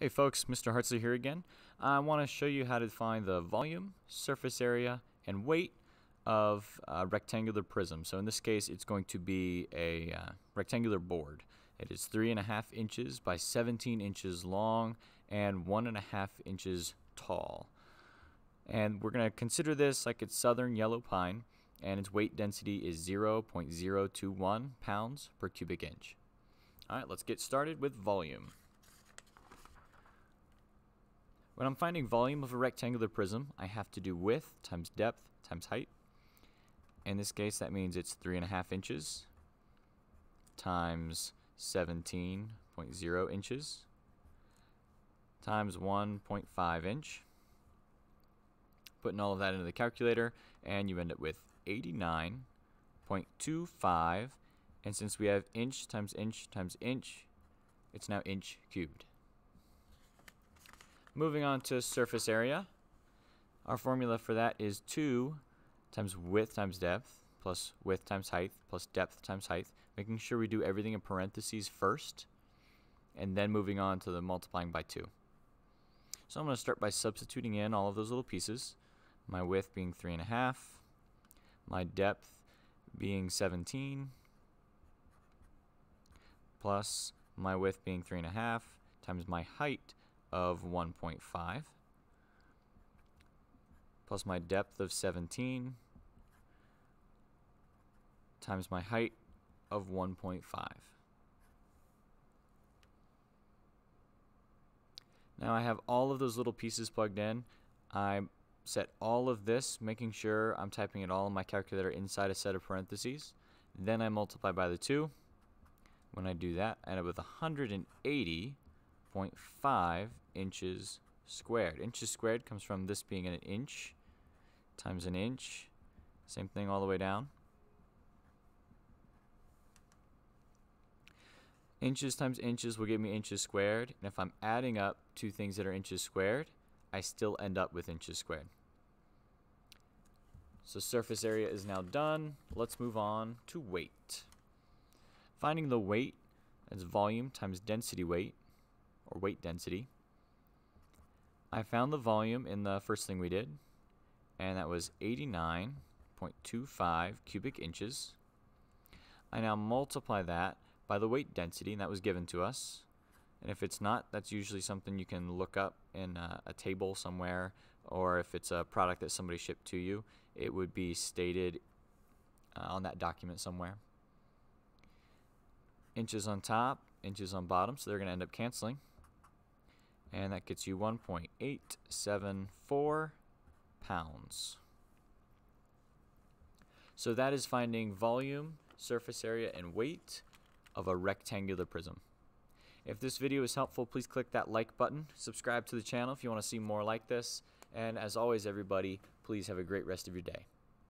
Hey folks, Mr. Hartzler here again. I want to show you how to find the volume, surface area, and weight of a rectangular prism. So in this case, it's going to be a uh, rectangular board. It is three and a half inches by 17 inches long and one and a half inches tall. And we're going to consider this like it's southern yellow pine, and its weight density is 0.021 pounds per cubic inch. All right, let's get started with volume. When I'm finding volume of a rectangular prism, I have to do width times depth times height. In this case, that means it's 3.5 inches times 17.0 inches times 1.5 inch. Putting all of that into the calculator, and you end up with 89.25. And since we have inch times inch times inch, it's now inch cubed. Moving on to surface area. Our formula for that is 2 times width times depth plus width times height plus depth times height, making sure we do everything in parentheses first, and then moving on to the multiplying by 2. So I'm going to start by substituting in all of those little pieces. My width being 3.5, my depth being 17, plus my width being 3.5 times my height of 1.5 plus my depth of 17 times my height of 1.5. Now I have all of those little pieces plugged in. I set all of this, making sure I'm typing it all in my calculator inside a set of parentheses. Then I multiply by the 2. When I do that, I end up with 180 0.5 inches squared. Inches squared comes from this being an inch times an inch. Same thing all the way down. Inches times inches will give me inches squared. And if I'm adding up two things that are inches squared, I still end up with inches squared. So surface area is now done. Let's move on to weight. Finding the weight as volume times density weight or weight density. I found the volume in the first thing we did, and that was 89.25 cubic inches. I now multiply that by the weight density, and that was given to us. And if it's not, that's usually something you can look up in a, a table somewhere, or if it's a product that somebody shipped to you, it would be stated uh, on that document somewhere. Inches on top, inches on bottom, so they're going to end up canceling and that gets you 1.874 pounds. So that is finding volume, surface area, and weight of a rectangular prism. If this video is helpful, please click that like button. Subscribe to the channel if you want to see more like this. And as always, everybody, please have a great rest of your day.